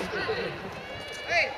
Hey!